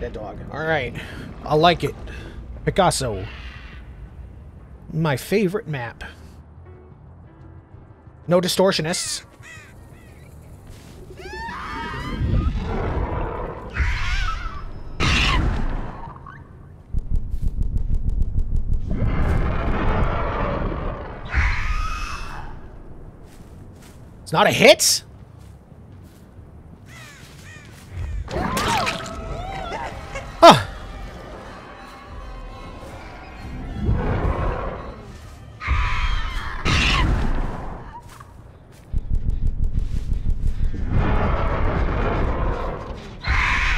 Dead Dawg. Alright. I like it. Picasso. My favorite map. No distortionists. It's not a hit?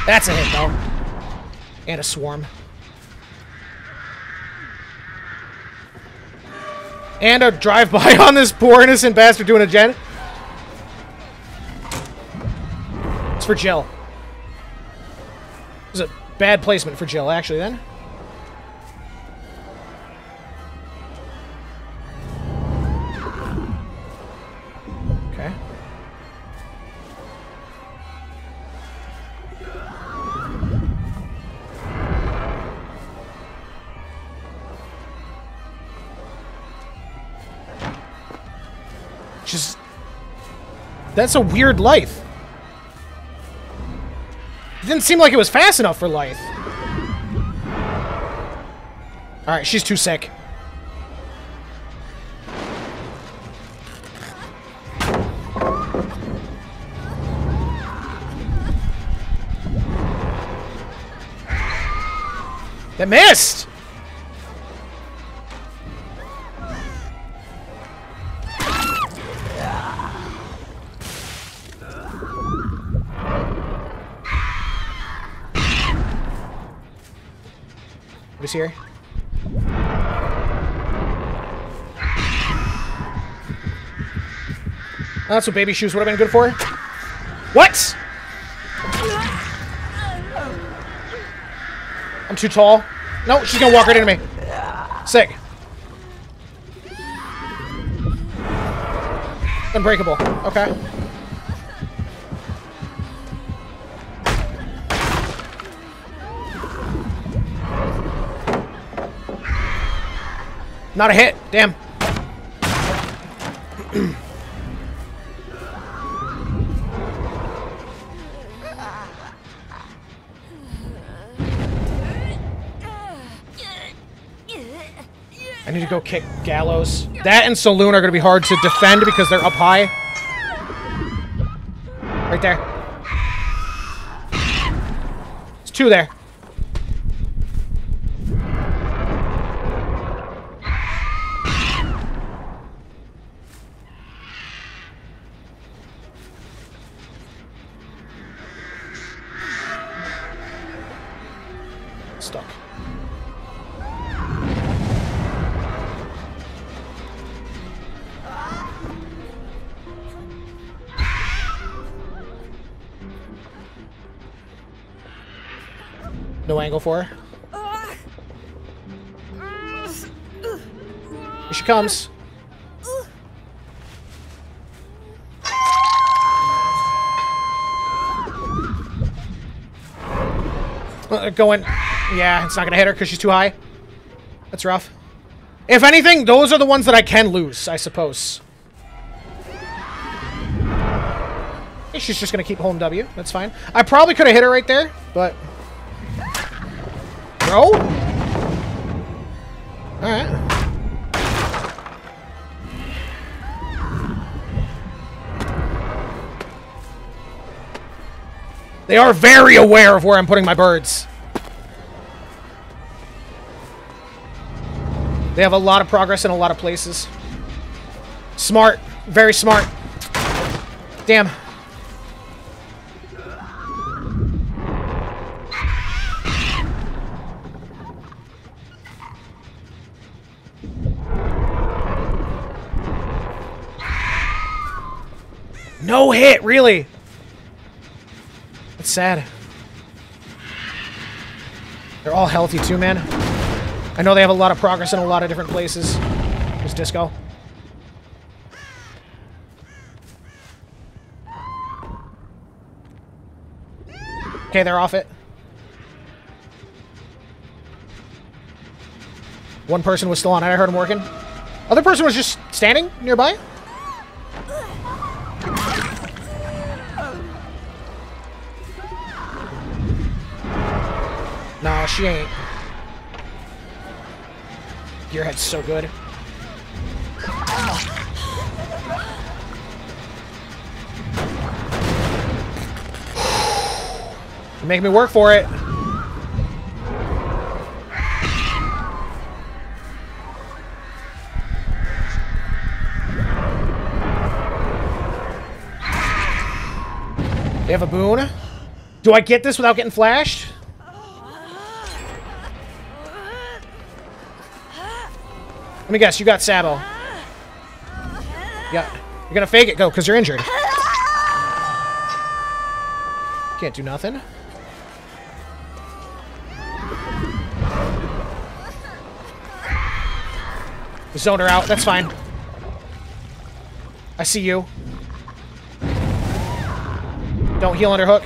That's a hit, though. And a swarm. And a drive-by on this poor innocent bastard doing a gen. It's for Jill. It was a bad placement for Jill, actually, then. That's a weird life. It didn't seem like it was fast enough for life. Alright, she's too sick. That missed! Who's here? That's what baby shoes would have been good for. What? I'm too tall. No, she's gonna walk right into me. Sick. Unbreakable. Okay. Not a hit. Damn. I need to go kick Gallows. That and Saloon are going to be hard to defend because they're up high. Right there. It's two there. Stuck. No angle for her. Here she comes. Uh, going. Yeah, it's not going to hit her because she's too high. That's rough. If anything, those are the ones that I can lose, I suppose. She's just going to keep holding W. That's fine. I probably could have hit her right there, but... Bro? Alright. They are very aware of where I'm putting my birds. They have a lot of progress in a lot of places. Smart. Very smart. Damn. No hit, really? That's sad. They're all healthy too, man. I know they have a lot of progress in a lot of different places. There's Disco. Okay, they're off it. One person was still on it. I heard him working. Other person was just standing nearby. No, she ain't. Gearhead's so good. You make me work for it. They have a boon. Do I get this without getting flashed? Let me guess, you got Sabo. Yeah. You're gonna fake it, go, because you're injured. Can't do nothing. Zoned her out, that's fine. I see you. Don't heal under hook.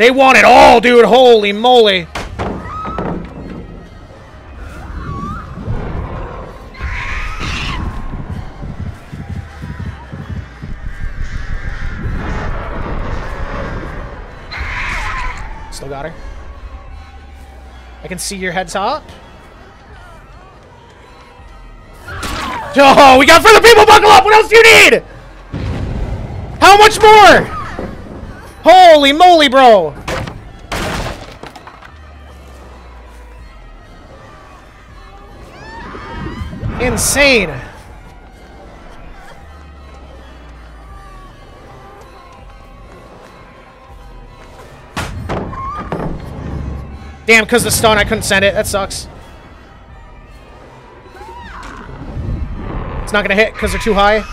They want it all, dude. Holy moly. Still got her. I can see your head top. Oh, we got for the people. Buckle up. What else do you need? How much more? Holy moly, bro. Insane. Damn, because the stone, I couldn't send it. That sucks. It's not going to hit because they're too high.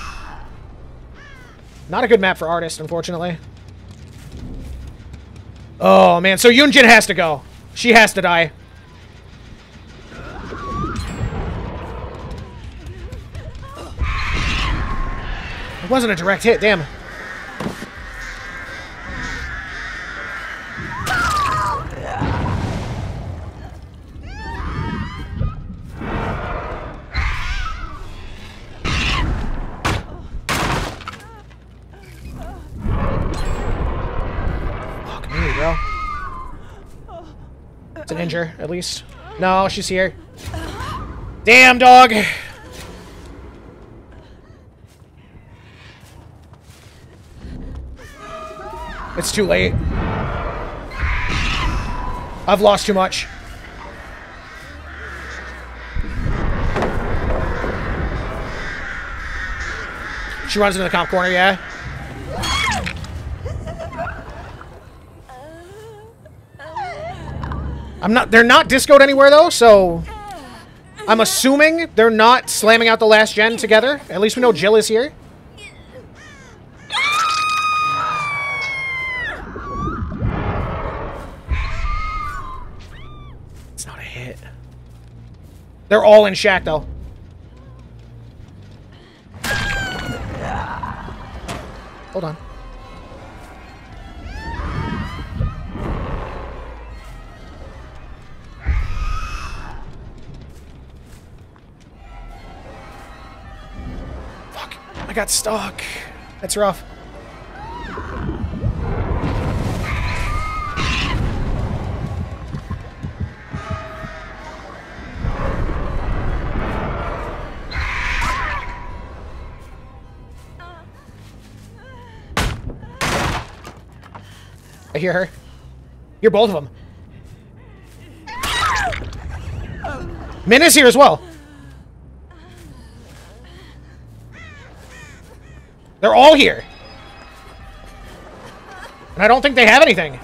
Not a good map for artist, unfortunately. Oh, man. So Yunjin has to go. She has to die. It wasn't a direct hit, damn. It's an injure, at least. No, she's here. Damn, dog! It's too late. I've lost too much. She runs into the comp corner, yeah? I'm not, they're not discoed anywhere though, so I'm assuming they're not slamming out the last gen together. At least we know Jill is here. It's not a hit. They're all in shack though. Hold on. Got stuck. That's rough. I hear her. You're both of them. Min is here as well. They're all here. And I don't think they have anything.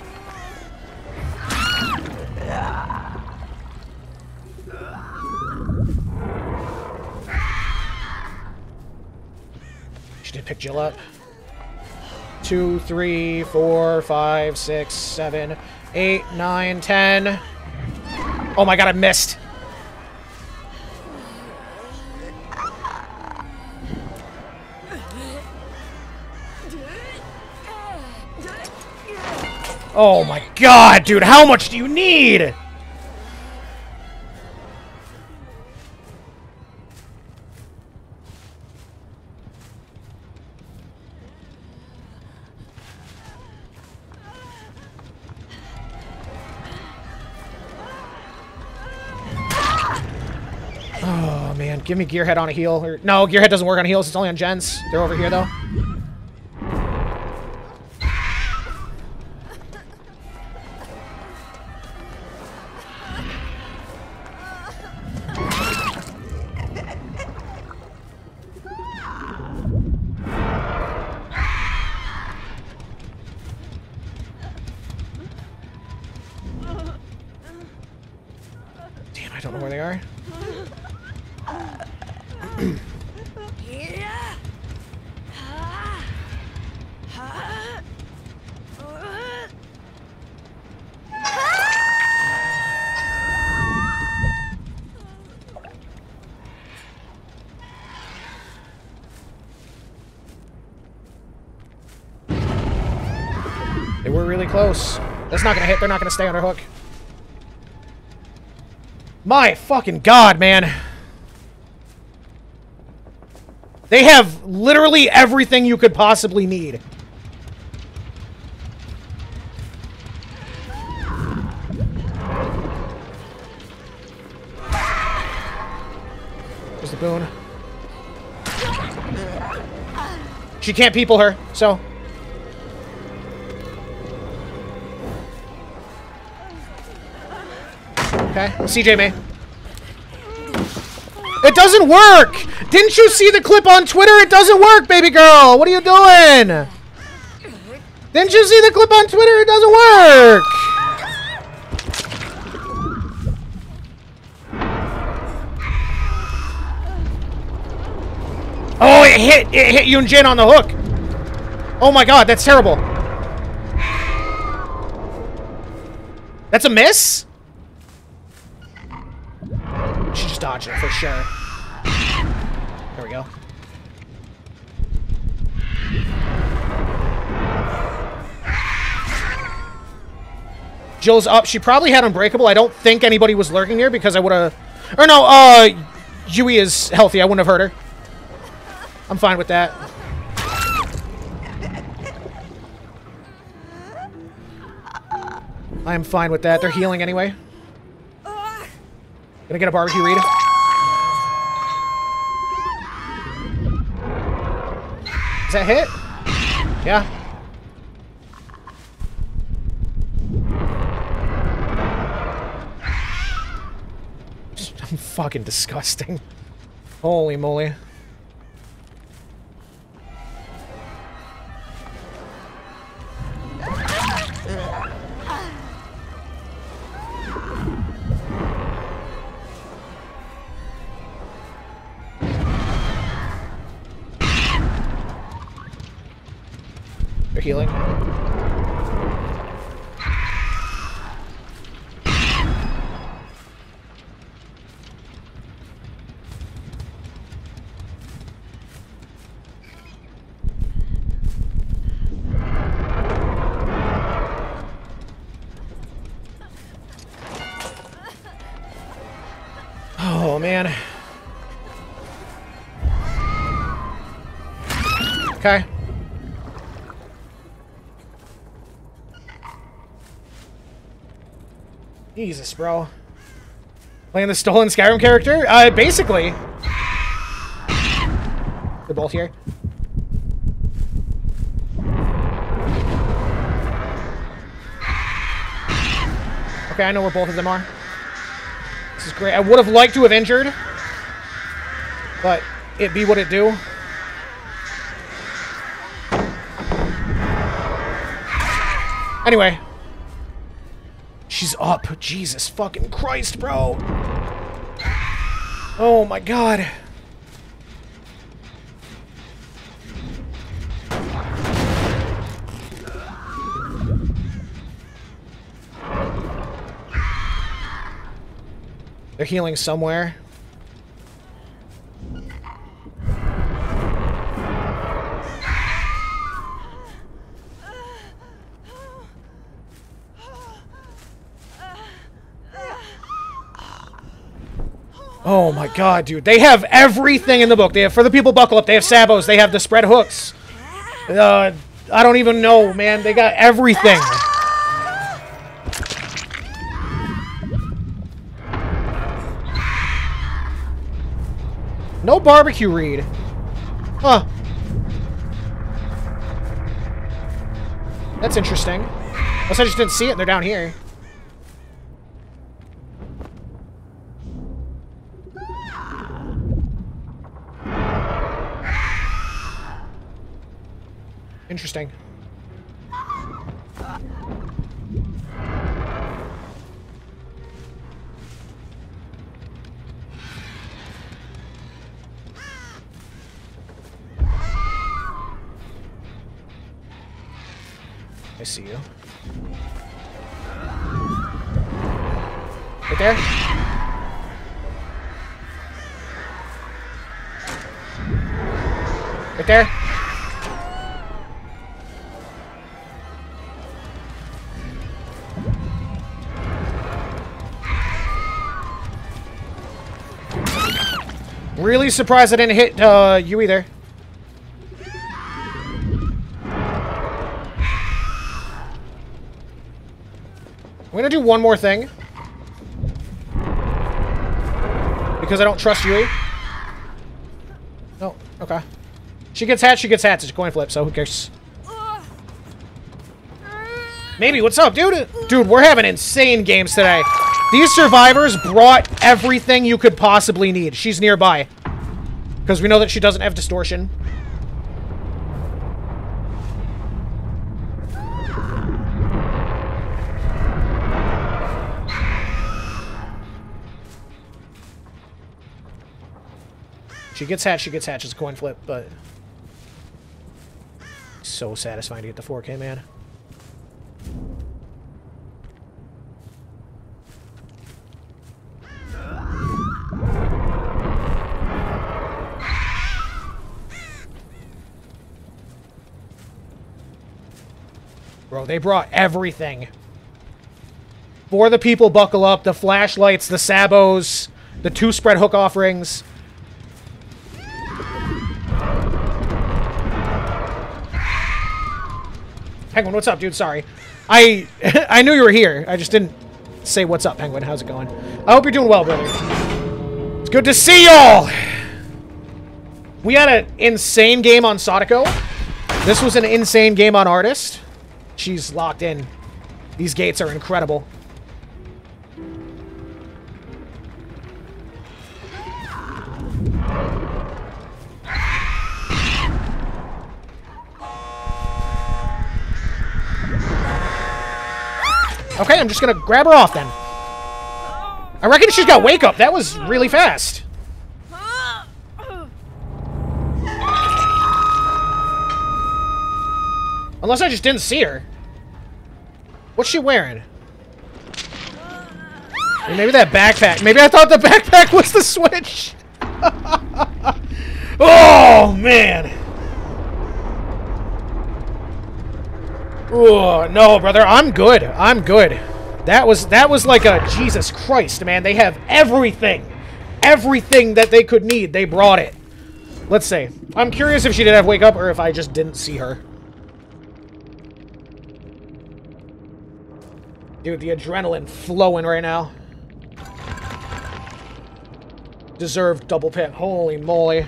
She did pick Jill up. Two, three, four, five, six, seven, eight, nine, ten. Oh my god, I missed. Oh my god, dude, how much do you need? Oh man, give me Gearhead on a heal. Or, no, Gearhead doesn't work on heals, it's only on gens. They're over here though. Close. That's not gonna hit. They're not gonna stay on our hook. My fucking god, man. They have literally everything you could possibly need. There's the boon. She can't people her, so... Okay, CJ May. It doesn't work! Didn't you see the clip on Twitter? It doesn't work, baby girl! What are you doing? Didn't you see the clip on Twitter? It doesn't work! Oh, it hit! It hit Yun Jin on the hook! Oh my god, that's terrible. That's a miss? She just dodged it for sure. There we go. Jill's up. She probably had Unbreakable. I don't think anybody was lurking here because I would have... Or no, uh... Yui is healthy. I wouldn't have hurt her. I'm fine with that. I am fine with that. They're healing anyway. Gonna get a barbecue read. Is that hit? Yeah. I'm fucking disgusting. Holy moly. Man. Okay. Jesus, bro. Playing the stolen Skyrim character? Uh, basically. They're both here. Okay, I know where both of them are. This is great. I would have liked to have injured, but it be what it do. Anyway. She's up. Jesus fucking Christ, bro. Oh my god. They're healing somewhere. Oh my god, dude. They have everything in the book. They have For the People Buckle Up. They have Sabos. They have the spread hooks. Uh, I don't even know, man. They got everything. Barbecue read. Huh. That's interesting. Unless I just didn't see it, they're down here. Interesting. See you. Right there? Right there? Really surprised I didn't hit uh, you either. Do one more thing. Because I don't trust Yui. No, oh, okay. She gets hats, she gets hats. It's a coin flip, so who cares? Maybe, what's up, dude? Dude, we're having insane games today. These survivors brought everything you could possibly need. She's nearby. Because we know that she doesn't have distortion. She gets hatched, she gets hatched. It's a coin flip, but... So satisfying to get the 4K, man. Bro, they brought everything. For the people, buckle up. The flashlights, the sabos, the two spread hook offerings. Penguin, what's up, dude? Sorry. I I knew you were here. I just didn't say what's up, Penguin. How's it going? I hope you're doing well, brother. It's good to see y'all! We had an insane game on Sadako. This was an insane game on Artist. She's locked in. These gates are incredible. Okay, I'm just gonna grab her off then. I reckon she's got wake up. That was really fast. Unless I just didn't see her. What's she wearing? maybe that backpack. Maybe I thought the backpack was the switch. oh, man. No, brother. I'm good. I'm good. That was that was like a Jesus Christ, man. They have everything. Everything that they could need. They brought it. Let's see. I'm curious if she did have wake up or if I just didn't see her. Dude, the adrenaline flowing right now. Deserved double pit. Holy moly.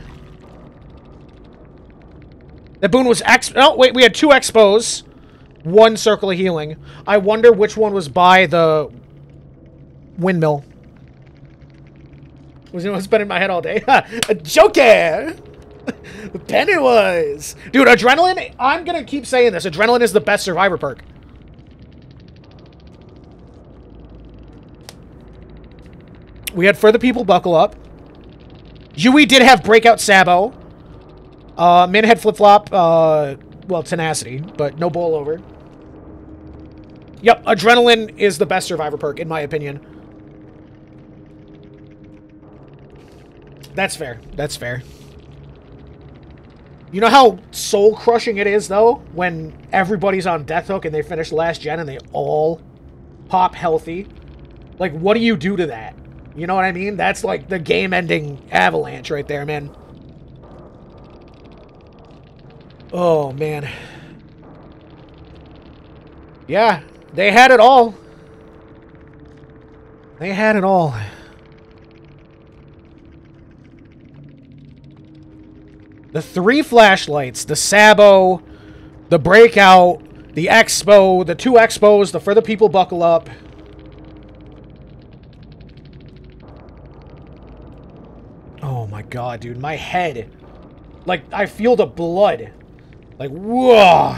That boon was X. Oh, wait, we had two expos. One circle of healing. I wonder which one was by the windmill. Was you know what's been in my head all day? a Joker! Pennywise! Dude, adrenaline, I'm gonna keep saying this. Adrenaline is the best survivor perk. We had For the People Buckle Up. Yui did have Breakout Sabo. Uh, Min had Flip Flop, uh, well, Tenacity, but no Boil Over. Yep, Adrenaline is the best Survivor perk, in my opinion. That's fair. That's fair. You know how soul-crushing it is, though, when everybody's on Death Hook and they finish last gen and they all pop healthy? Like, what do you do to that? You know what I mean? That's like the game-ending avalanche right there, man. Oh, man. Yeah, they had it all. They had it all. The three flashlights, the Sabo, the Breakout, the Expo, the two Expos, the for the people buckle up. Oh my god, dude, my head. Like, I feel the blood. Like, whoa.